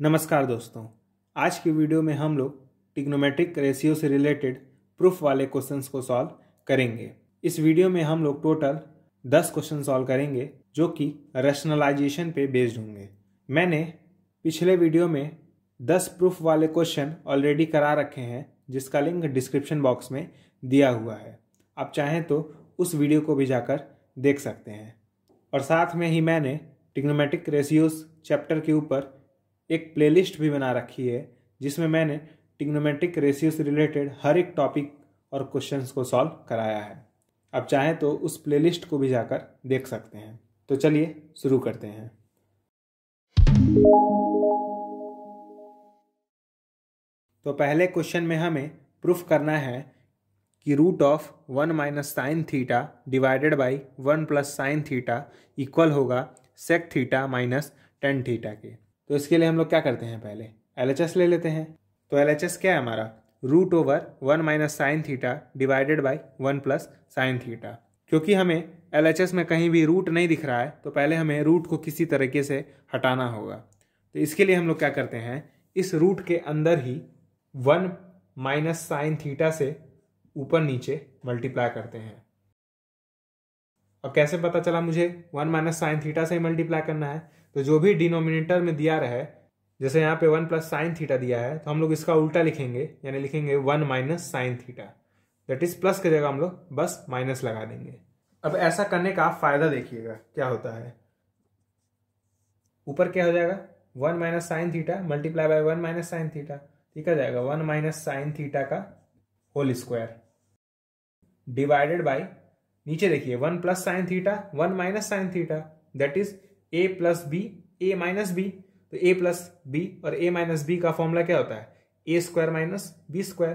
नमस्कार दोस्तों। आज की वीडियो में हम लोग टिग्नोमेट्रिक रेशियो से रिलेटेड प्रूफ वाले क्वेश्चंस को सॉल्व करेंगे। इस वीडियो में हम लोग टोटल 10 क्वेश्चन सॉल्व करेंगे, जो कि रैशनलाइजेशन पे बेस्ड होंगे। मैंने पिछले वीडियो में 10 प्रूफ वाले क्वेश्चन ऑलरेडी करा रखे हैं, जिसका लिंक डिस्क्रिप्शन बॉक्स में दिया हुआ है। आप चाहें तो उस वीडियो को भी जाकर देख सकते हैं। और साथ में ही मैंने टिग्नोमेट्रिक रेशियोज चैप्टर के ऊपर एक प्लेलिस्ट भी बना रखी है, जिसमें मैंने टिग्नोमेट्रिक रेशियो से रिलेटेड हर एक टॉपिक और क्वेश्चंस को सॉल्व कराया है। आप चाहें तो उस प्लेलिस्ट को भी जाकर देख सकते हैं। तो चलिए शुरू करते हैं। तो पहले क्वेश्चन में हमें प्रूफ करना है कि root of one minus sine theta divided by one plus sine theta equal होगा sec theta minus tan theta के। तो इसके लिए हम लोग क्या करते हैं पहले? एलएचएस ले लेते हैं। तो एलएचएस क्या है हमारा? Root over one minus sine theta divided by one plus sine theta क्योंकि हमें एलएचएस में कहीं भी रूट नहीं दिख रहा है तो पहले हमें रूट को किसी तरीके से हटाना होगा। तो इसके लिए हम लोग क्या करते हैं? इस रूट के अंदर ही वन माइनस साइन थीटा से ऊपर नीचे मल्टीप्लाई करते हैं। और कैसे पता चला मुझे? वन माइनस साइन थीटा से मल्टीप्लाई करना है। तो जो भी डिनोमिनेटर में दिया रहे जैसे यहाँ पे वन प्लस साइन थीटा दिया है तो हम लोग इसका उल्टा लिखेंगे, यानी लिखेंगे one minus sine theta. That is plus की जगह हम लोग बस माइनस लगा देंगे। अब ऐसा करने का फ़ायदा देखिएगा, क्या होता है? ऊपर क्या हो जाएगा? One minus sine theta multiply by one minus sine theta, ठीक है जाएगा। वन माइनस साइन थीटा का होल स्क्वायर डिवाइडेड बाई नीचे देखिए, one plus sine theta, one minus sine theta that is a plus b a minus b तो ए plus B और ए minus B का formula क्या होता है? A square minus b square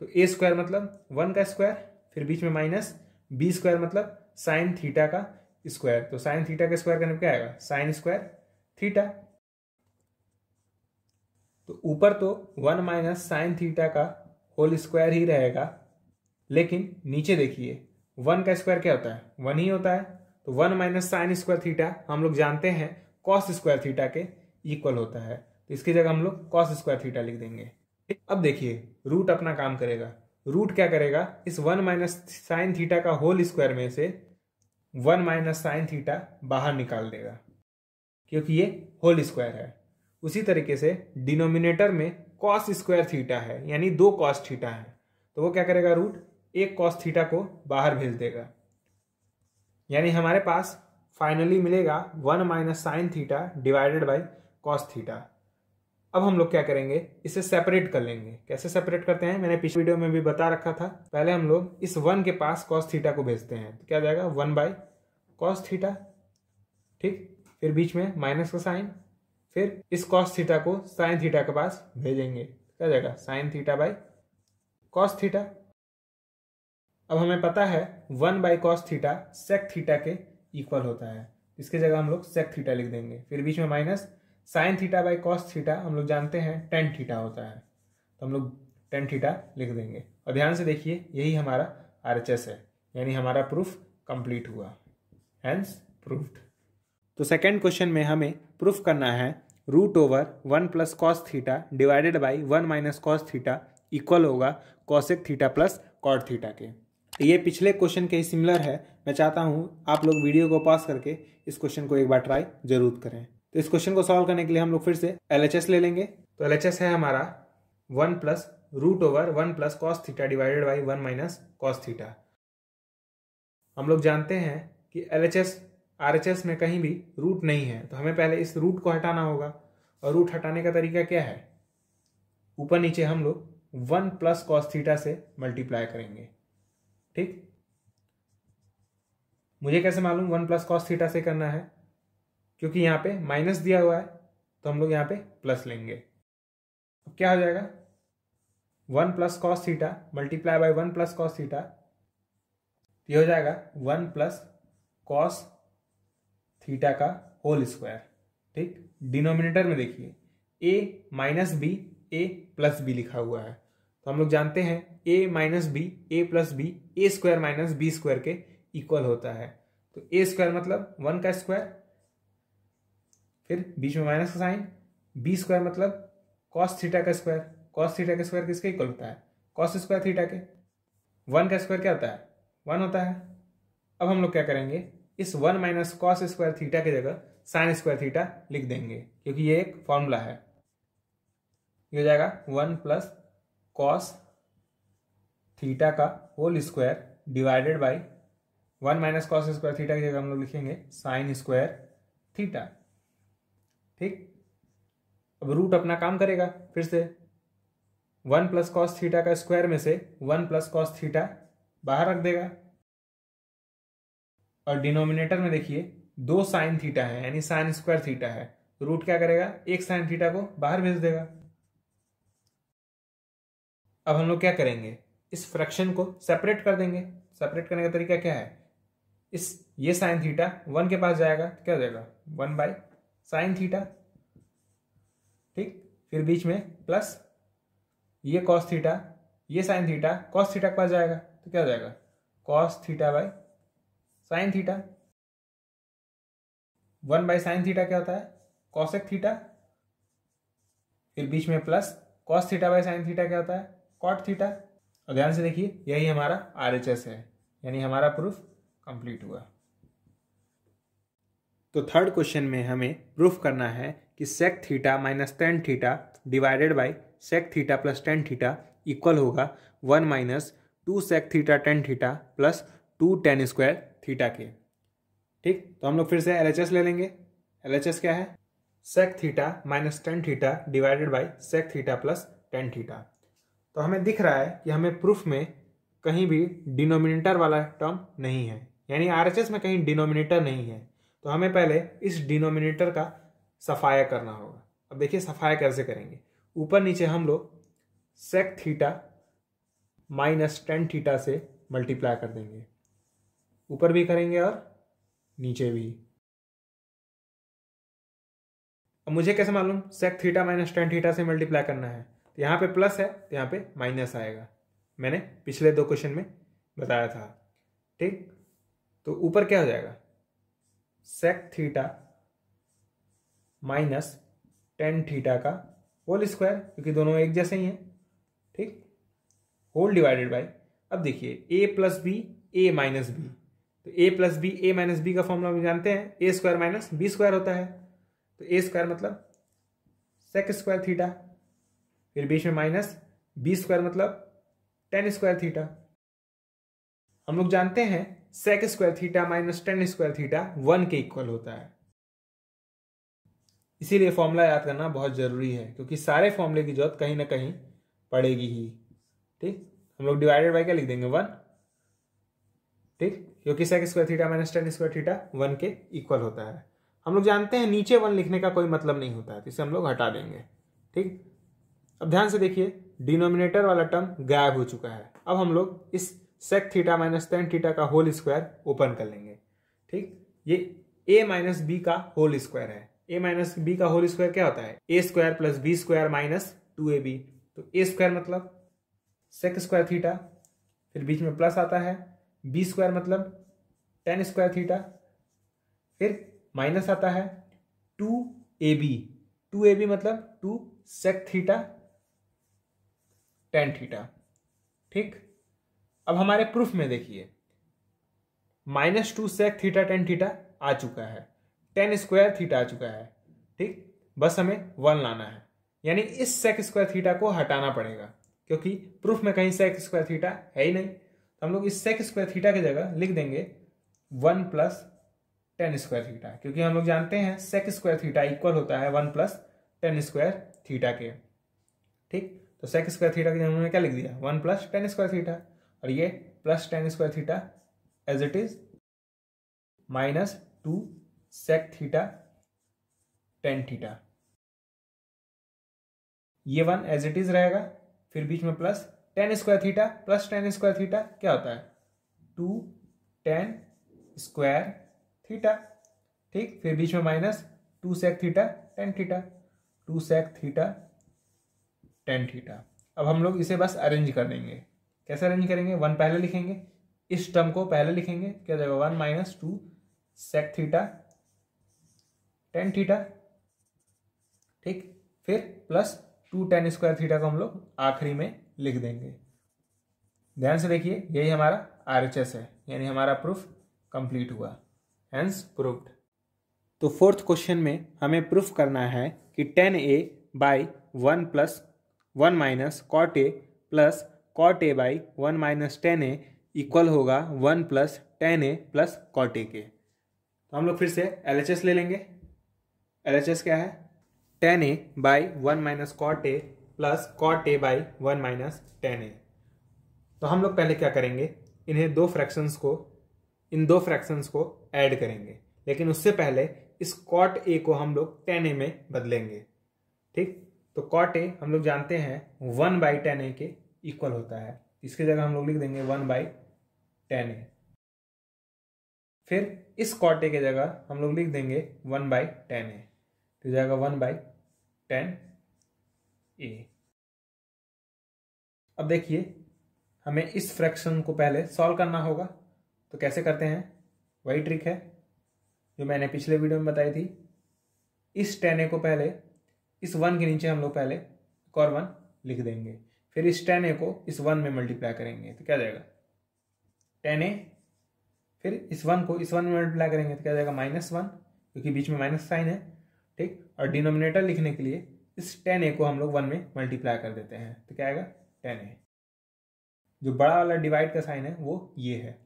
तो ए स्क्वायर मतलब वन का स्क्वायर फिर बीच में माइनस बी स्क्वायर मतलब साइन थीटा का स्क्वायर तो साइन थीटा का स्क्वायर करने क्या आएगा? साइन स्क्वायर थीटा तो ऊपर तो वन माइनस साइन थीटा का होल स्क्वायर ही रहेगा, लेकिन नीचे देखिए वन का स्क्वायर क्या होता है? वन ही होता है। तो one minus sine square theta हम लोग जानते हैं कॉस स्क्वायर थीटा के इक्वल होता है। तो इसकी जगह हम लोग कॉस स्क्वायर थीटा लिख देंगे। अब देखिए, रूट अपना काम करेगा। रूट क्या करेगा? इस वन माइनस साइन थीटा का होल स्क्वायर में से वन माइनस साइन थीटा बाहर निकाल देगा, क्योंकि ये होल स्क्वायर है। उसी तरीके से डिनोमिनेटर में कॉस स्क्वायर थीटा है, यानी दो कॉस थीटा है। तो वो क्या करेगा रूट? एक कॉस थीटा को बाहर भेज देगा। यानी हमारे पास फाइनली मिलेगा one minus sine theta divided by cos theta अब हम लोग क्या करेंगे? इसे सेपरेट कर लेंगे। कैसे सेपरेट करते हैं? मैंने पिछले वीडियो में भी बता रखा था। पहले हम लोग इस वन के पास कॉस थीटा को भेजते हैं। तो क्या जाएगा? वन बाई कॉस थीटा ठीक? फिर बीच में माइनस का साइन फिर इस कॉस थीटा को साइन थीटा के पास भेजेंगे। क्या जाएगा? Sine theta by cos theta अब हमें पता है one by cos theta sec theta के इक्वल होता है। इसके जगह हम लोग सेक थीटा लिख देंगे। फिर बीच में minus sine theta by cos theta हम लोग जानते हैं टेन थीटा होता है। तो हम लोग टेन थीटा लिख देंगे। और ध्यान से देखिए, यही हमारा RHS है। यानी हमारा प्रूफ कंप्लीट हुआ। हैंस प्रूफ्ड तो सेकेंड क्वेश्चन में हमें प्रूफ करना है root over one plus cos theta divided by one minus cos theta equal होगा cosec theta plus cot theta के। ये पिछले क्वेश्चन के ही सिमिलर है। मैं चाहता हूँ आप लोग वीडियो को पास करके इस क्वेश्चन को एक बार ट्राई ज़रूर करें। तो इस क्वेश्चन को सॉल्व करने के लिए हम लोग फिर से एलएचएस ले लेंगे। तो एलएचएस है हमारा one plus root over one plus cos theta divided by one minus cos theta हम लोग जानते हैं कि एल एच में कहीं भी रूट नहीं है। तो हमें पहले इस रूट को हटाना होगा। और रूट हटाने का तरीका क्या है? ऊपर नीचे हम लोग वन प्लस कॉस थीटा से मल्टीप्लाई करेंगे। ठीक? मुझे कैसे मालूम? वन प्लस कॉस थीटा से करना है। क्योंकि यहाँ पे माइनस दिया हुआ है तो हम लोग यहाँ पे प्लस लेंगे। अब क्या हो जाएगा? One plus cos theta multiply by one plus cos theta ये हो जाएगा वन प्लस कॉस थीटा का होल स्क्वायर ठीक? डिनोमिनेटर में देखिए a minus b a plus b लिखा हुआ है। तो हम लोग जानते हैं a minus b a plus b a square minus b square के इक्वल होता है। तो ए स्क्वायर मतलब वन का स्क्वायर फिर बीच में माइनस का साइन बी स्क्वायर मतलब कॉस थीटा का स्क्वायर कॉस थीटा का स्क्वायर किसके इक्वल होता है? कॉस स्क्वायर थीटा के। वन का स्क्वायर क्या होता है? वन होता है। अब हम लोग क्या करेंगे? इस one minus cos square theta की जगह साइन स्क्वायर थीटा लिख देंगे, क्योंकि ये एक फॉर्मूला है। ये हो जाएगा वन प्लस कॉस थीटा का whole square divided by one minus cos square theta की जगह हम लोग लिखेंगे साइन स्क्वायर थीटा ठीक? अब रूट अपना काम करेगा फिर से। वन प्लस कॉस थीटा का स्क्वायर में से वन प्लस कॉस थीटा बाहर रख देगा। और डिनोमिनेटर में देखिए, दो साइन थीटा है, यानी साइन स्क्वायर थीटा है। रूट क्या करेगा? एक साइन थीटा को बाहर भेज देगा। अब हम लोग क्या करेंगे? इस फ्रैक्शन को सेपरेट कर देंगे। सेपरेट करने का तरीका क्या है? इस ये साइन थीटा वन के पास जाएगा तो क्या हो जाएगा? वन बाई साइन थीटा ठीक? फिर बीच में प्लस ये कॉस थीटा ये साइन थीटा कॉस थीटा के पास जाएगा तो क्या हो जाएगा? Cos theta by sine theta one by sine theta क्या होता है? कॉसेक थीटा फिर बीच में plus cos theta by sine theta क्या होता है? कॉट थीटा और ध्यान से देखिए, यही हमारा आर एच एस है, यानी हमारा प्रूफ कंप्लीट हुआ। तो थर्ड क्वेश्चन में हमें प्रूफ करना है कि sec theta minus tan theta divided by sec theta plus tan theta equal होगा one minus two sec theta tan theta plus two tan square theta के। ठीक? तो हम लोग फिर से एल ले लेंगे। एल क्या है? Sec theta minus tan theta divided by sec theta plus tan theta तो हमें दिख रहा है कि हमें प्रूफ में कहीं भी डिनोमिनेटर वाला टर्म नहीं है। यानी आरएचएस में कहीं डिनोमिनेटर नहीं है। तो हमें पहले इस डिनोमिनेटर का सफाया करना होगा। अब देखिए सफाया कैसे करेंगे। ऊपर नीचे हम लोग sec theta minus tan theta से मल्टीप्लाई कर देंगे। ऊपर भी करेंगे और नीचे भी। अब मुझे कैसे मालूम? Sec theta minus tan theta से मल्टीप्लाई करना है। तो यहाँ पे प्लस है तो यहाँ पे माइनस आएगा। मैंने पिछले दो क्वेश्चन में बताया था। ठीक? तो ऊपर क्या हो जाएगा? Sec theta minus tan theta का होल स्क्वायर क्योंकि दोनों एक जैसे ही हैं। ठीक? होल डिवाइडेड बाय अब देखिए a plus b a minus b तो a plus b a minus b का फॉर्मूला हम जानते हैं। A square minus b square होता है। तो ए स्क्वायर मतलब सेक स्क्वायर थीटा फिर बीच में माइनस बी स्क्वायर मतलब टेन स्क्वायर थीटा। हम लोग जानते हैं sec square theta minus tan square theta one के इक्वल होता है। इसीलिए फॉर्मूला याद करना बहुत ज़रूरी है, क्योंकि सारे फॉर्मूले की ज़रूरत कहीं ना कहीं पड़ेगी ही। ठीक? हम लोग डिवाइडेड बाई क्या लिख देंगे? वन। ठीक? क्योंकि sec square theta minus tan square theta one के इक्वल होता है। हम लोग जानते हैं नीचे वन लिखने का कोई मतलब नहीं होता है तो इसे हम लोग हटा देंगे। ठीक? अब ध्यान से देखिए, डिनोमिनेटर वाला टर्म गायब हो चुका है। अब हम लोग इस sec theta minus tan theta का होल स्क्वायर ओपन कर लेंगे। ठीक? ये ए माइनस बी का होल स्क्वायर है। ए माइनस बी का होल स्क्वायर क्या होता है? A square plus b square minus two a b तो ए स्क्वायर मतलब सेक स्क्वायर थीटा फिर बीच में प्लस आता है। बी स्क्वायर मतलब टेन स्क्वायर थीटा फिर माइनस आता है two a b two a b मतलब two sec theta tan theta ठीक? अब हमारे प्रूफ में देखिए। Minus two sec theta tan theta आ चुका है। टेन स्क्वायर थीटा आ चुका है। ठीक? बस हमें वन लाना है। यानी इस सेक स्क्वायर थीटा को हटाना पड़ेगा, क्योंकि प्रूफ में कहीं सेक स्क्वायर थीटा है ही नहीं। तो हम लोग इस सेक स्क्वायर थीटा की जगह लिख देंगे one plus tan square theta क्योंकि हम लोग जानते हैं सेक स्क्वायर थीटा इक्वल होता है one plus tan square theta के। ठीक? तो सेक स्क्वायर थीटा की जगह उन्होंने क्या लिख दिया? One plus tan square theta और ये plus tan square theta as it is minus two sec theta tan theta ये वन एज इट इज़ रहेगा, फिर बीच में plus tan square theta plus tan square theta क्या होता है? टू टेन स्क्वायर थीटा ठीक? फिर बीच में minus two sec theta tan theta two sec theta tan theta अब हम लोग इसे बस अरेंज कर देंगे। कैसे अरेंज करेंगे? वन पहले लिखेंगे। इस टर्म को पहले लिखेंगे। क्या जाएगा? One minus two sec theta tan theta ठीक? फिर plus two tan square theta को हम लोग आखिरी में लिख देंगे। ध्यान से देखिए, यही हमारा आर एच एस है। यानी हमारा प्रूफ कंप्लीट हुआ। हैंस प्रूफ्ड तो फोर्थ क्वेश्चन में हमें प्रूफ करना है कि tan A by one plus one minus cot A plus cot A by one minus tan A equal होगा one plus tan A plus cot A के। तो हम लोग फिर से एल एच एस ले लेंगे। एल एच एस क्या है? Tan A by one minus cot A plus cot A by one minus tan A तो हम लोग पहले क्या करेंगे? इन्हें दो फ्रैक्शंस को, इन दो फ्रैक्शंस को ऐड करेंगे। लेकिन उससे पहले इस कॉट ए को हम लोग टेन ए में बदलेंगे। ठीक? तो कॉट ए हम लोग जानते हैं वन बाई टेन ए के इक्वल होता है। इसकी जगह हम लोग लिख देंगे वन बाई टेन ए फिर इस कॉट ए की जगह हम लोग लिख देंगे वन बाई टेन ए तो जाएगा वन बाई टेन ए अब देखिए, हमें इस फ्रैक्शन को पहले सॉल्व करना होगा। तो कैसे करते हैं? वही ट्रिक है, जो मैंने पिछले वीडियो में बताई थी। इस टेन ए को पहले इस वन के नीचे हम लोग पहले एक और वन लिख देंगे। फिर इस टेन ए को इस वन में मल्टीप्लाई करेंगे तो क्या जाएगा? टेन ए फिर इस वन को इस वन में मल्टीप्लाई करेंगे तो क्या जाएगा? माइनस वन, क्योंकि बीच में माइनस साइन है, ठीक? और डिनोमिनेटर लिखने के लिए इस टेन ए को हम लोग वन में मल्टीप्लाई कर देते हैं तो क्या आएगा? टेन ए जो बड़ा वाला डिवाइड का साइन है, वो ये है।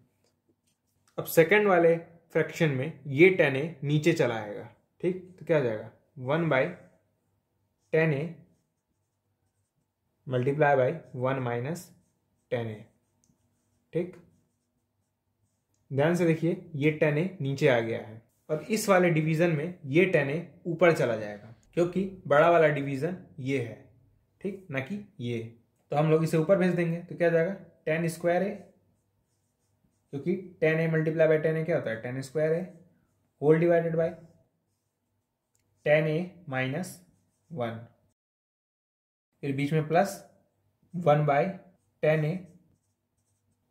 अब सेकेंड वाले फ्रैक्शन में ये टेन ए नीचे चला आएगा, ठीक? तो क्या जाएगा? One by tan A multiply by one minus tan A ठीक? ध्यान से देखिए, ये टेन ए नीचे आ गया है और इस वाले डिवीज़न में ये टेन ए ऊपर चला जाएगा, क्योंकि बड़ा वाला डिवीज़न ये है। ठीक? ना कि ये। तो हम लोग इसे ऊपर भेज देंगे तो क्या जाएगा? टेन स्क्वायर ए क्योंकि tan A multiply by tan A क्या होता है? Tan square A whole divided by tan A minus one. फिर बीच में plus one by tan A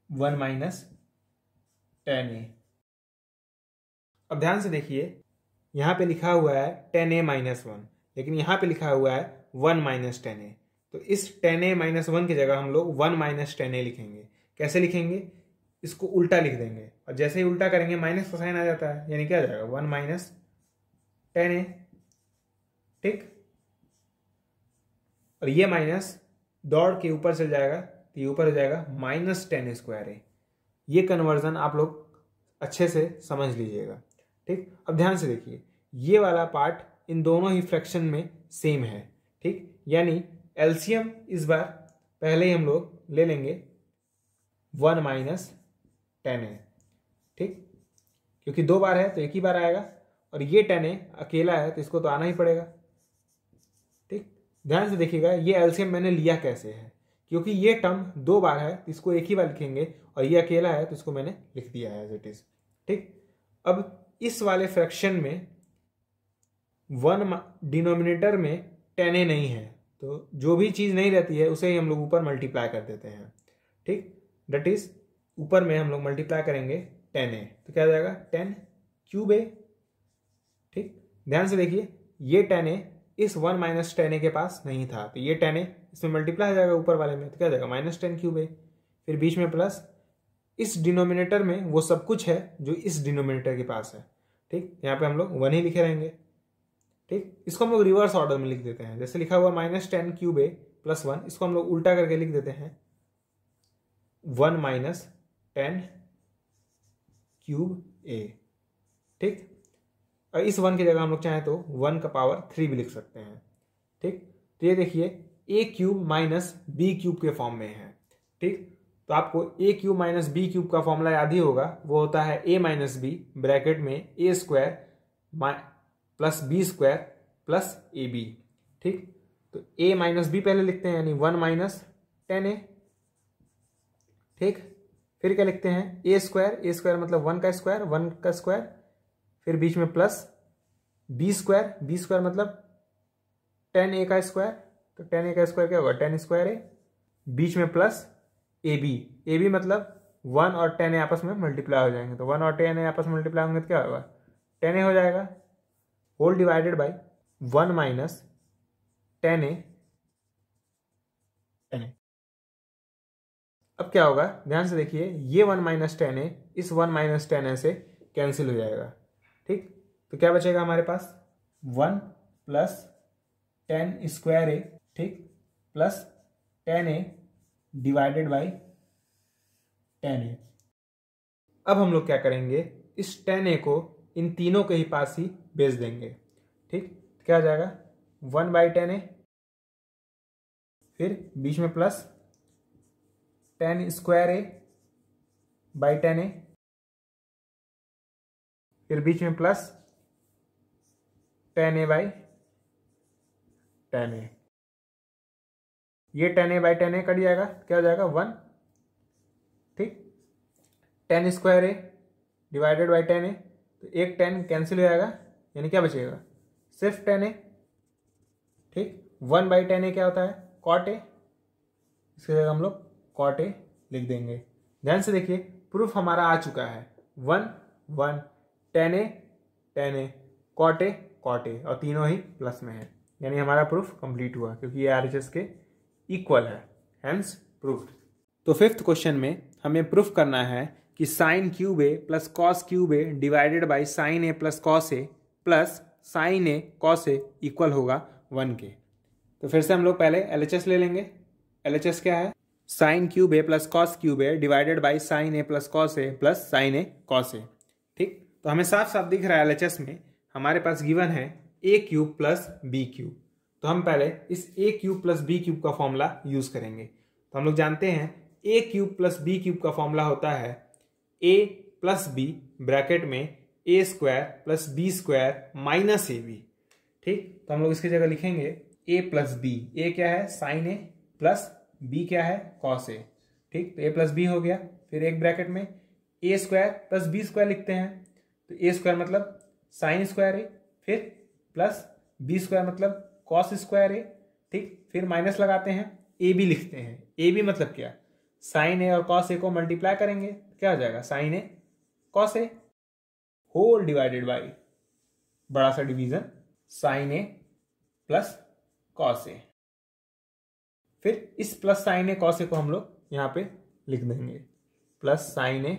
one minus tan A अब ध्यान से देखिए, यहाँ पे लिखा हुआ है टेन ए माइनस वन लेकिन यहाँ पे लिखा हुआ है वन माइनस टेन ए तो इस टेन ए माइनस वन की जगह हम लोग वन माइनस टेन ए लिखेंगे। कैसे लिखेंगे? इसको उल्टा लिख देंगे। और जैसे ही उल्टा करेंगे माइनस का साइन आ जाता है। यानी क्या आ जाएगा? वन माइनस टेन ए ठीक? और ये माइनस दौड़ के ऊपर चल जाएगा तो ये ऊपर हो जाएगा माइनस टेन स्क्वायर है ये कन्वर्जन आप लोग अच्छे से समझ लीजिएगा, ठीक? अब ध्यान से देखिए, ये वाला पार्ट इन दोनों ही फ्रैक्शन में सेम है, ठीक? यानी एल्सियम इस बार पहले ही हम लोग ले लेंगे वन माइनस टेन है ठीक? क्योंकि दो बार है तो एक ही बार आएगा, और ये टेन है अकेला है तो इसको तो आना ही पड़ेगा ध्यान से देखिएगा, ये एल्सियम मैंने लिया कैसे है? क्योंकि ये टर्म दो बार है, इसको एक ही बार लिखेंगे, और ये अकेला है तो इसको मैंने लिख दिया है एज इट इज़ ठीक? अब इस वाले फ्रैक्शन में वन डिनोमिनेटर में टेन ए नहीं है तो जो भी चीज़ नहीं रहती है, उसे ही हम लोग ऊपर मल्टीप्लाई कर देते हैं। ठीक? दट इज़ ऊपर में हम लोग मल्टीप्लाई करेंगे टेन ए। तो क्या जाएगा? Tan cube A. ठीक? ध्यान से देखिए, ये टेन ए इस वन माइनस टेन ए के पास नहीं था। तो ये टेन ए, इसमें मल्टीप्लाई हो जाएगा ऊपर वाले में तो क्या जाएगा? Minus tan cube A. फिर बीच में प्लस इस डिनोमिनेटर में वो सब कुछ है जो इस डिनोमिनेटर के पास है। ठीक? यहाँ पे हम लोग वन ही लिखे रहेंगे। ठीक? इसको हम लोग रिवर्स ऑर्डर में लिख देते हैं। जैसे लिखा हुआ minus tan cube A plus one, इसको हम लोग उल्टा करके लिख देते हैं। One minus tan cube A. ठीक? और इस वन की जगह हम लोग चाहें तो वन का पावर थ्री भी लिख सकते हैं, ठीक? तो ये देखिए A cube minus B cube के फॉर्म में है, ठीक? तो आपको A cube minus B cube का फॉर्मूला याद ही होगा, वो होता है ए माइनस बी ब्रैकेट में A square plus B square plus A B ठीक? तो ए माइनस बी पहले लिखते हैं, यानी वन माइनस टेन ए ठीक? फिर क्या लिखते हैं? ए स्क्वायर ए स्क्वायर मतलब वन का स्क्वायर वन का स्क्वायर फिर बीच में plus B square B square मतलब टेन ए का स्क्वायर तो टेन ए का स्क्वायर क्या होगा? टेन स्क्वायर ए बीच में plus A B A B मतलब वन और टेन ए आपस में मल्टीप्लाई हो जाएँगे। तो वन और टेन ए आपस में मल्टीप्लाई होंगे तो क्या होगा? टेन ए हो जाएगा। Whole divided by one minus tan A tan A अब क्या होगा? ध्यान से देखिए ये वन माइनस टेन ए इस वन माइनस टेन ए से कैंसिल हो जाएगा। ठीक? तो क्या बचेगा हमारे पास? One plus tan square A, ठीक? Plus tan A divided by tan A. अब हम लोग क्या करेंगे? इस टेन ए को इन तीनों के ही पास ही भेज देंगे, ठीक? क्या आ जाएगा? वन बाई टेन ए, फिर बीच में plus tan square A by tan A फिर बीच में plus tan A by tan A ये tan A by tan A cut जाएगा, क्या हो जाएगा? वन ठीक? Tan square A divided by tan A तो एक टेन कैंसिल हो जाएगा, यानी क्या बचेगा? सिर्फ़ टेन ए ठीक? वन बाई टेन ए क्या होता है? कॉट ए इसकी जगह हम लोग कॉट ए लिख देंगे। ध्यान से देखिए प्रूफ हमारा आ चुका है। One one tan A tan A cot A cot A और तीनों ही प्लस में है। यानी हमारा प्रूफ कंप्लीट हुआ, क्योंकि ये आर के इक्वल है हेंस प्रूफ तो फिफ्थ क्वेश्चन में हमें प्रूफ करना है कि sine cube A plus cos cube A divided by sine A plus cos A plus sine A cos A equal होगा वन के। तो फिर से हम लोग पहले एल ले लेंगे। एल क्या है? Sine cube A plus cos cube A divided by sine A plus cos A plus sine A cos A ठीक? तो हमें साफ़ साफ़ दिख रहा है एलएचएस में, हमारे पास गिवन है A cube plus B cube तो हम पहले इस A cube plus B cube का फॉर्मूला यूज़ करेंगे। तो हम लोग जानते हैं A cube plus B cube का फॉर्मूला होता है ए प्लस बी ब्रैकेट में A square plus B square minus A B ठीक? तो हम लोग इसकी जगह लिखेंगे ए प्लस बी ए क्या है? साइन ए प्लस बी क्या है? कॉस ए ठीक? तो ए प्लस बी हो गया। फिर एक ब्रैकेट में A square plus B square लिखते हैं। तो ए स्क्वायर मतलब साइन स्क्वायर ए फिर प्लस बी स्क्वायर मतलब कॉस स्क्वायर ए ठीक? फिर माइनस लगाते हैं ए बी लिखते हैं। ए बी मतलब क्या? साइन ए और कॉस ए को मल्टीप्लाई करेंगे, क्या हो जाएगा? Sine A cos A whole divided by बड़ा सा division sine A plus cos A फिर इस plus sine A cos A को हम लोग यहाँ पे लिख देंगे। Plus sine A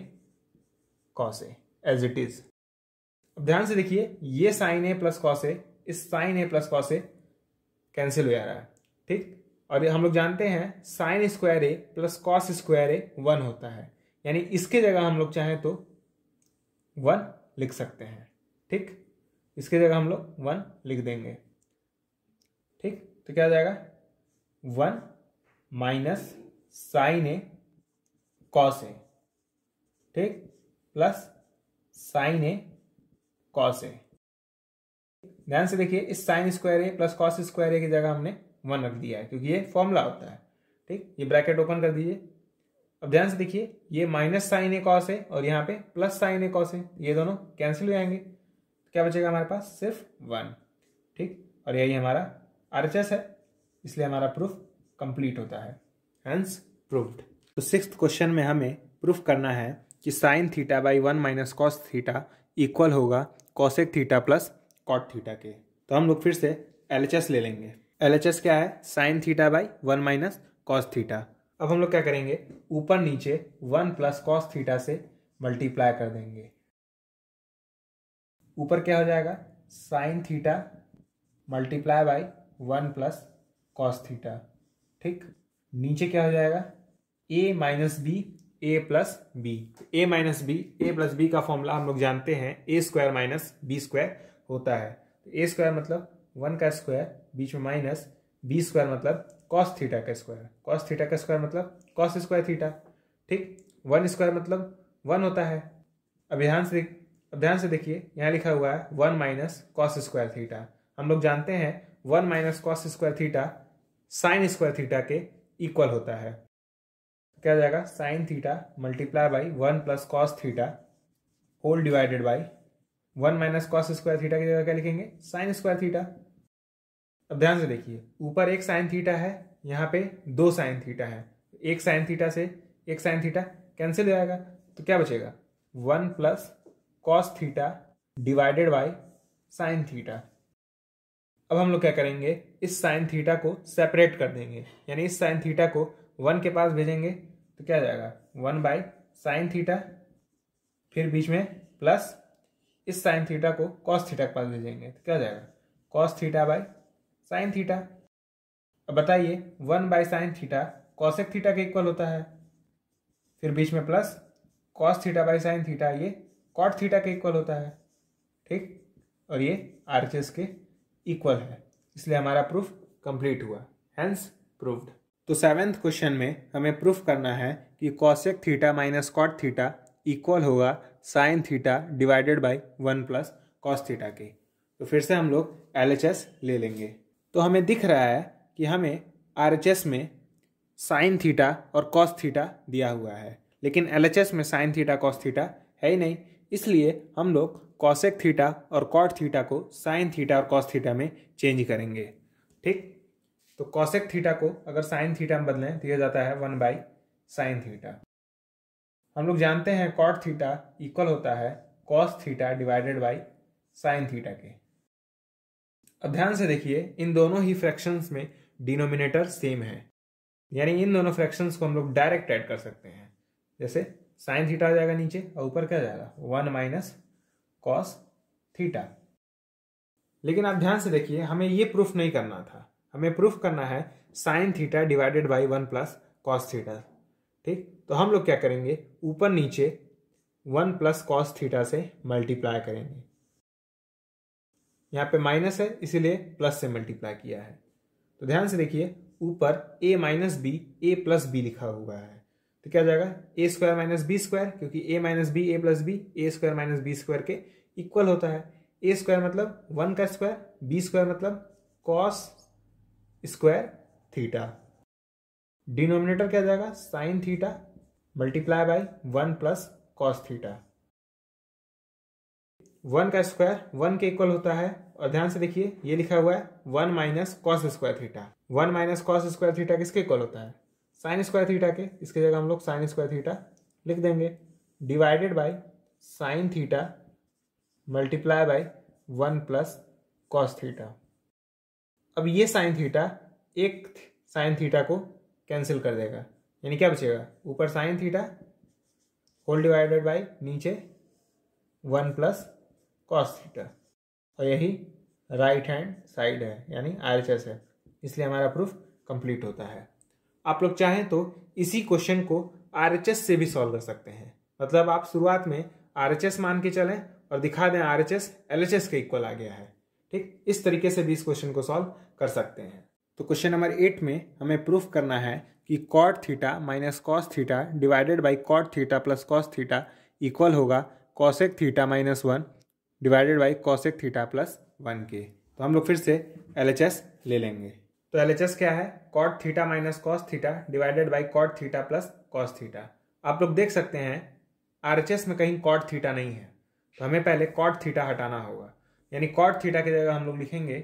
cos A as it is ध्यान से देखिए, ये sine A plus cos A इस sine A plus cos A cancel हो जा रहा है, ठीक? और हम लोग जानते हैं sine square A plus cos square A one होता है। यानी इसके जगह हम लोग चाहें तो वन लिख सकते हैं, ठीक? इसके जगह हम लोग वन लिख देंगे, ठीक? तो क्या आ जाएगा? One minus sine A cos A ठीक? Plus sine A cos A ध्यान से देखिए, इस sine square A plus cos square A की जगह हमने वन रख दिया है, क्योंकि ये फॉर्मूला होता है, ठीक? ये ब्रैकेट ओपन कर दीजिए। अब ध्यान से देखिए, ये माइनस साइन ए कॉस है और यहाँ पे प्लस साइन ए कॉस है ये दोनों कैंसिल हो जाएँगे। क्या बचेगा हमारे पास? सिर्फ़ वन ठीक? और यही हमारा आर है, इसलिए हमारा प्रूफ कंप्लीट होता है। हेंस प्रूफ्ड तो सिक्स क्वेश्चन में हमें प्रूफ करना है कि sine theta by one minus cos theta equal होगा cosec theta plus cot theta के। तो हम लोग फिर से एलएचएस ले लेंगे। एल क्या है? Sine theta by one minus cos theta अब हम लोग क्या करेंगे? ऊपर नीचे वन प्लस कॉस थीटा से मल्टीप्लाई कर देंगे। ऊपर क्या हो जाएगा? Sine theta multiply by one plus cos theta ठीक? नीचे क्या हो जाएगा? A minus B A plus B A minus B A plus B का फॉर्मूला हम लोग जानते हैं A square minus B square होता है। तो ए स्क्वायर मतलब वन का स्क्वायर बीच में माइनस बी स्क्वायर मतलब कॉस थीटा का स्क्वायर कॉस थीटा का स्क्वायर मतलब कॉस स्क्वायर थीटा ठीक? वन स्क्वायर मतलब वन होता है। अब ध्यान से अब ध्यान से देखिए, यहाँ लिखा हुआ है one minus cos square theta हम लोग जानते हैं one minus cos square theta sine square theta के इक्वल होता है। क्या हो जाएगा? Sine theta multiply by one plus cos theta whole divided by one minus cos square theta की जगह क्या लिखेंगे? साइन स्क्वायर थीटा अब ध्यान से देखिए, ऊपर एक साइन थीटा है, यहाँ पे दो साइन थीटा है। एक साइन थीटा से एक साइन थीटा कैंसिल हो जाएगा तो क्या बचेगा? One plus cos theta divided by sine theta अब हम लोग क्या करेंगे? इस साइन थीटा को सेपरेट कर देंगे, यानी इस साइन थीटा को वन के पास भेजेंगे तो क्या जाएगा? वन बाई साइन थीटा, फिर बीच में प्लस इस साइन थीटा को कॉस थीटा के पास भेजेंगे तो क्या जाएगा? Cos theta by sine theta. अब बताइए, one by sine theta cosec theta के इक्वल होता है। फिर बीच में plus cos theta by sine theta, ये कॉट थीटा के इक्वल होता है। ठीक? और ये आर के इक्वल है। इसलिए हमारा प्रूफ कंप्लीट हुआ। हैंस प्रूव्ड तो सेवेंथ क्वेश्चन में हमें प्रूफ करना है कि cosec theta minus cot theta equal होगा sine theta divided by one plus cos theta के। तो फिर से हम लोग एलएचएस ले लेंगे। तो हमें दिख रहा है कि हमें आरएचएस में साइन थीटा और कॉस थीटा दिया हुआ है, लेकिन एलएचएस में साइन थीटा कॉस थीटा है ही नहीं। इसलिए हम लोग कॉसेक थीटा और कॉट थीटा को साइन थीटा और कॉस थीटा में चेंज करेंगे। ठीक? तो कॉसेक थीटा को अगर साइन थीटा में बदलें तो यह जाता है वन बाई साइन थीटा हम लोग जानते हैं कॉट थीटा इक्वल होता है cos theta divided by sine theta के। अब ध्यान से देखिए, इन दोनों ही फ्रैक्शंस में डिनोमिनेटर सेम है। यानी इन दोनों फ्रैक्शंस को हम लोग डायरेक्ट ऐड कर सकते हैं। जैसे साइन थीटा आ जाएगा नीचे और ऊपर क्या जाएगा? वन माइनस कॉस थीटा लेकिन आप ध्यान से देखिए, हमें ये प्रूफ नहीं करना था। हमें प्रूफ करना है sine theta divided by one plus cos theta ठीक? तो हम लोग क्या करेंगे? ऊपर नीचे वन प्लस कॉस थीटा से मल्टीप्लाई करेंगे। यहाँ पे माइनस है, इसीलिए प्लस से मल्टीप्लाई किया है। तो ध्यान से देखिए, ऊपर A minus B A plus B लिखा हुआ है। तो क्या जाएगा? A square minus B square क्योंकि A minus B A plus B A square minus B square के इक्वल होता है। ए स्क्वायर मतलब वन का स्क्वायर बी स्क्वायर मतलब कॉस स्क्वायर थीटा। डिनोमिनेटर क्या जाएगा? Sine theta multiply by one plus cos theta. One का स्क्वायर वन के इक्वल होता है। और ध्यान से देखिए, ये लिखा हुआ है one minus cos square theta. One minus cos square theta किसके इक्वल होता है? साइन स्क्वायर थीटा के। इसकी जगह हम लोग साइन स्क्वायर थीटा लिख देंगे। Divided by sine theta multiply by one plus cos theta. अब ये साइन थीटा एक साइन थीटा को कैंसिल कर देगा। यानी क्या बचेगा? ऊपर sine theta whole divided by नीचे वन प्लस कॉस थीटा। और यही राइट हैंड साइड है, यानी आरएचएस है। इसलिए हमारा प्रूफ कंप्लीट होता है। आप लोग चाहें तो इसी क्वेश्चन को आरएचएस से भी सॉल्व कर सकते हैं। मतलब आप शुरुआत में RHS मान के चलें और दिखा दें R H S L H S के इक्वल आ गया है। ठीक? इस तरीके से भी इस क्वेश्चन को सॉल्व कर सकते हैं। तो क्वेश्चन नंबर एट में हमें प्रूफ करना है कि cot theta minus cos theta divided by cot theta plus cos theta equal होगा cosec theta minus one divided by cosec theta plus one के। तो हम लोग फिर से एलएचएस ले लेंगे। तो एलएचएस क्या है? Cot theta minus cos theta divided by cot theta plus cos theta आप लोग देख सकते हैं आरएचएस में कहीं कॉट थीटा नहीं है। तो हमें पहले कॉट थीटा हटाना होगा। यानी कॉट थीटा की जगह हम लोग लिखेंगे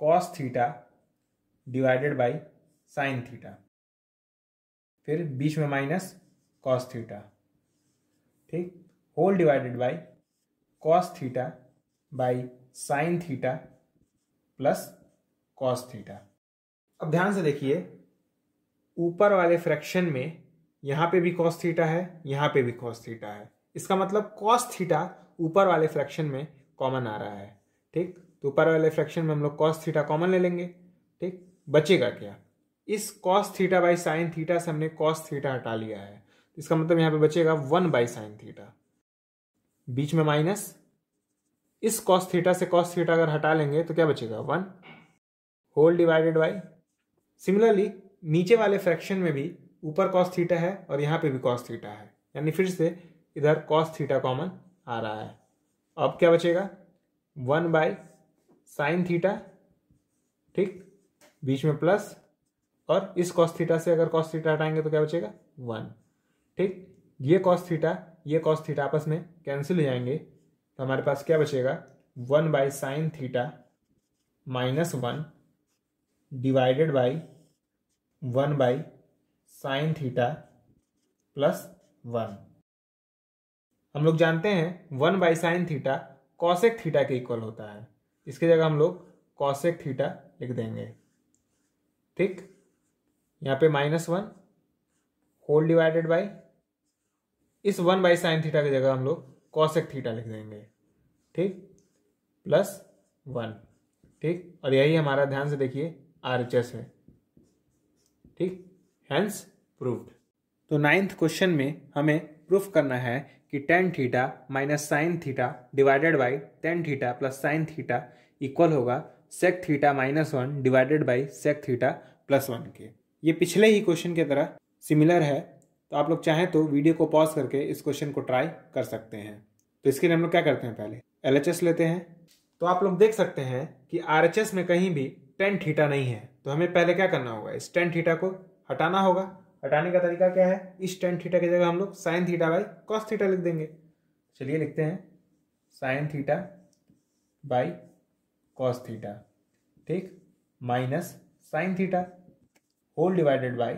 cos theta divided by sine theta फिर बीच में माइनस कॉस थीटा ठीक? Whole divided by cos theta by sine theta plus cos theta अब ध्यान से देखिए, ऊपर वाले फ्रैक्शन में यहाँ पे भी कॉस थीटा है, यहाँ पे भी कॉस थीटा है। इसका मतलब कॉस थीटा ऊपर वाले फ्रैक्शन में कॉमन आ रहा है। ठीक? तो ऊपर वाले फ्रैक्शन में हम लोग कॉस थीटा कॉमन ले लेंगे। ठीक? बचेगा क्या? इस cos theta by sine theta से हमने कॉस थीटा हटा लिया है। इसका मतलब यहाँ पे बचेगा वन बाई साइन थीटा बीच में माइनस इस कॉस थीटा से कॉस थीटा अगर हटा लेंगे तो क्या बचेगा? One whole divided by similarly नीचे वाले फ्रैक्शन में भी ऊपर कॉस थीटा है और यहाँ पे भी कॉस थीटा है। यानी फिर से इधर कॉस थीटा कॉमन आ रहा है। अब क्या बचेगा? वन बाय साइन थीटा, ठीक? बीच में प्लस और इस कॉस थीटा से अगर कॉस थीटा हटाएँगे तो क्या बचेगा? वन, ठीक? ये कॉस थीटा, ये कॉस थीटा आपस में कैंसिल हो जाएँगे तो हमारे पास क्या बचेगा? One by sine theta minus one divided by one by sine theta plus one. हम लोग जानते हैं one by sine theta cosec theta के इक्वल होता है। इसकी जगह हम लोग कॉसेक थीटा लिख देंगे। ठीक? यहाँ पे minus one whole divided by इस वन बाई साइन थीटा की जगह हम लोग कॉसेक थीटा लिख देंगे। ठीक? Plus one. ठीक? और यही हमारा ध्यान से देखिए आर एच एस है। ठीक? हैंस प्रूव्ड तो नाइन्थ क्वेश्चन में हमें प्रूफ करना है कि tan theta minus sine theta divided by tan theta plus sine theta equal होगा sec theta minus one divided by sec theta plus one के। ये पिछले ही क्वेश्चन की तरह सिमिलर है। तो आप लोग चाहें तो वीडियो को पॉज करके इस क्वेश्चन को ट्राई कर सकते हैं। तो इसके लिए हम लोग क्या करते हैं पहले? एल लेते हैं। तो आप लोग देख सकते हैं कि आरएचएस में कहीं भी टेन थीटा नहीं है। तो हमें पहले क्या करना होगा? इस टेन थीटा को हटाना होगा। हटाने का तरीका क्या है? इस टेन थीटा की जगह हम लोग sine theta by cos theta लिख देंगे। चलिए लिखते हैं। Sine theta by cos theta ठीक? Minus sine theta whole divided by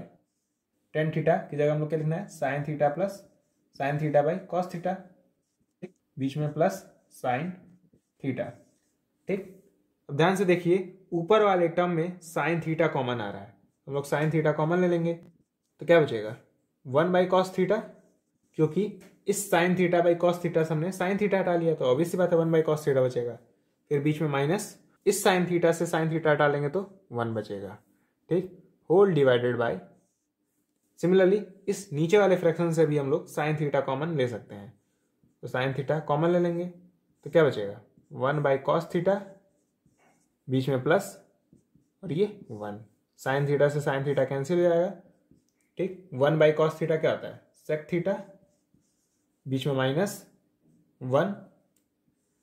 tan theta की जगह हम लोग क्या लिखना है? Sine theta plus sine theta by cos theta ठीक? बीच में प्लस साइन थीटा ठीक? अब ध्यान से देखिए, ऊपर वाले टर्म में साइन थीटा कॉमन आ रहा है। हम लोग साइन थीटा कॉमन ले लेंगे। तो क्या बचेगा? वन बाई कॉस थीटा, क्योंकि इस sine theta by cos theta से हमने साइन थीटा हटा लिया तो ऑब्वियसली बात है वन बाई कॉस थीटा बचेगा। फिर बीच में माइनस इस साइन थीटा से साइन थीटा हटा लेंगे तो वन बचेगा। ठीक? होल डिवाइडेड बाय सिमिलरली इस नीचे वाले फ्रैक्शन से भी हम लोग साइन थीटा कॉमन ले सकते हैं। तो साइन थीटा कॉमन ले लेंगे तो क्या बचेगा? वन बाई कॉस थीटा, बीच में प्लस और ये वन। साइन थीटा से साइन थीटा कैंसिल हो जाएगा। ठीक? वन बाई कॉस थीटा क्या होता है? सेक थीटा, बीच में minus one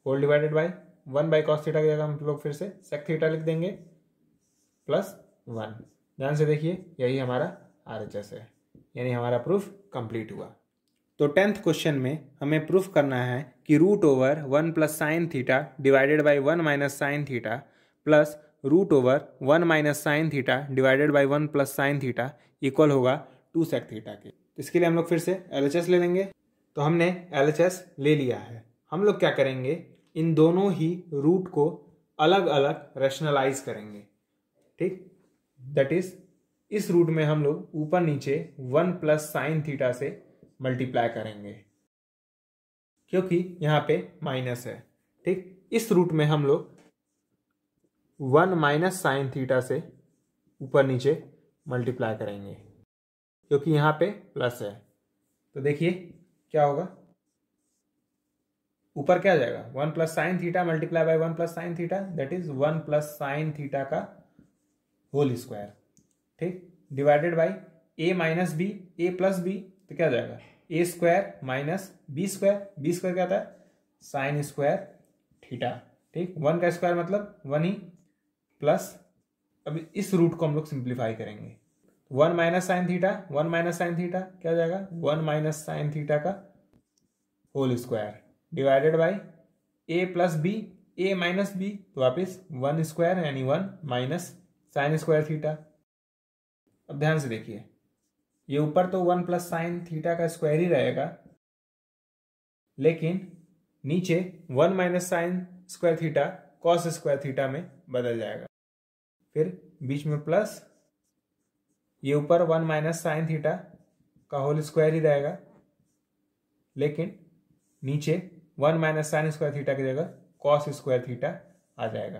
whole divided by one by cos theta की जगह हम लोग फिर से सेक थीटा लिख देंगे प्लस वन। ध्यान से देखिए, यही हमारा आर एच एस है। यानी हमारा प्रूफ कंप्लीट हुआ। तो टेंथ क्वेश्चन में हमें प्रूफ करना है कि root over one plus sine theta divided by one minus sine theta plus root over one minus sine theta divided by one plus sine theta equal होगा two sec theta के। तो इसके लिए हम लोग फिर से एलएचएस ले लेंगे। तो हमने एलएचएस ले लिया है। हम लोग क्या करेंगे? इन दोनों ही रूट को अलग अलग रेशनलाइज करेंगे। ठीक? दैट इज़ इस रूट में हम लोग ऊपर नीचे वन प्लस साइन थीटा से मल्टीप्लाई करेंगे। क्योंकि यहाँ पे माइनस है। ठीक? इस रूट में हम लोग वन माइनस साइन थीटा से ऊपर नीचे मल्टीप्लाई करेंगे। क्योंकि यहाँ पे प्लस है। तो देखिए, क्या होगा? ऊपर क्या जाएगा? One plus sine theta multiply by one plus sine theta that is one plus sine theta का होल स्क्वायर ठीक? Divided by A minus B A plus B तो क्या जाएगा? A square minus B square B square क्या था sine square theta ठीक? One का square मतलब वन ही प्लस अब इस रूट को हम लोग सिंप्लीफाई करेंगे। One minus sine theta one minus sine theta क्या जाएगा? वन माइनस साइन थीटा का whole square divided by A plus B A minus B तो वापिस वन स्क्वायर यानी one minus sine square theta अब ध्यान से देखिए, ये ऊपर तो वन प्लस साइन थीटा का स्क्वायर ही रहेगा, लेकिन नीचे one minus sine square theta cos square theta में बदल जाएगा। फिर बीच में प्लस ये ऊपर वन माइनस साइन थीटा का होल स्क्वायर ही रहेगा। लेकिन नीचे one minus sine square theta की जगह कॉस स्क्वायर थीटा आ जाएगा।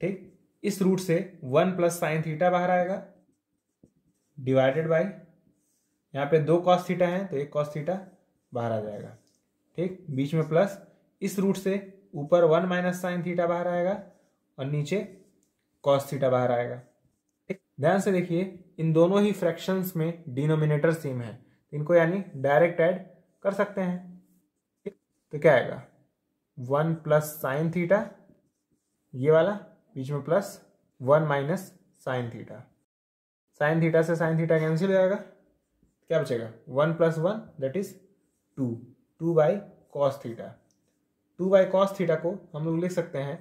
ठीक? इस रूट से वन प्लस साइन थीटा बाहर आएगा। डिवाइडेड बाई यहाँ पे दो कॉस थीटा है तो एक कॉस थीटा बाहर आ जाएगा। ठीक? बीच में प्लस इस रूट से ऊपर वन माइनस साइन थीटा बाहर आएगा और नीचे कॉस थीटा बाहर आएगा। ध्यान से देखिए, इन दोनों ही फ्रैक्शंस में डिनोमिनेटर सेम है। इनको यानी डायरेक्ट ऐड कर सकते हैं। तो क्या आएगा? वन प्लस साइन थीटा ये वाला, बीच में plus one minus sine theta sine theta से साइन थीटा कैंसिल हो जाएगा। क्या बचेगा? One plus one that is two two by cos theta two by cos theta को हम लोग लिख सकते हैं।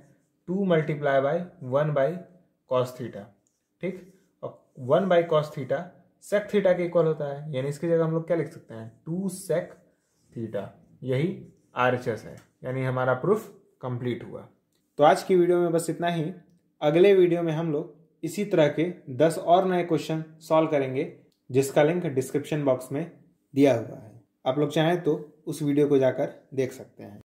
Two multiply by one by cos theta ठीक? और one by cos theta sec theta के इक्वल होता है। यानी इसकी जगह हम लोग क्या लिख सकते हैं? टू सेक थीटा यही आर है। यानी हमारा प्रूफ कंप्लीट हुआ। तो आज की वीडियो में बस इतना ही। अगले वीडियो में हम लोग इसी तरह के दस और नए क्वेश्चन सॉल्व करेंगे, जिसका लिंक डिस्क्रिप्शन बॉक्स में दिया हुआ है। आप लोग चाहें तो उस वीडियो को जाकर देख सकते हैं।